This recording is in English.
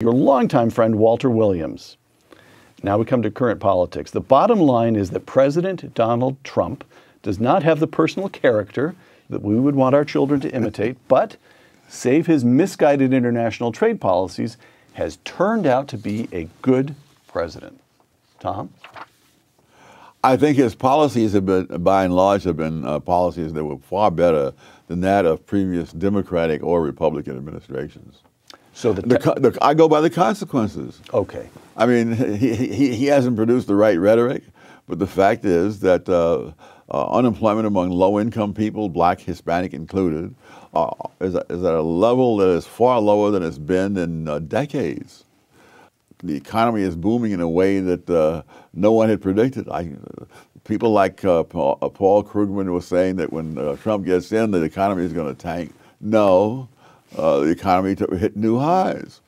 your longtime friend Walter Williams. Now we come to current politics. The bottom line is that President Donald Trump does not have the personal character that we would want our children to imitate, but save his misguided international trade policies, has turned out to be a good president. Tom? I think his policies have been, by and large, have been uh, policies that were far better than that of previous Democratic or Republican administrations. So the, the, the, I go by the consequences. Okay. I mean, he, he, he hasn't produced the right rhetoric, but the fact is that uh, uh, unemployment among low-income people, black, Hispanic included, uh, is, is, at a level that is far lower than it's been in uh, decades. The economy is booming in a way that uh, no one had predicted. I, people like uh, Paul, Paul, Krugman was saying that when Trump gets in, the economy is going to tank. No, uh, the economy hit new highs.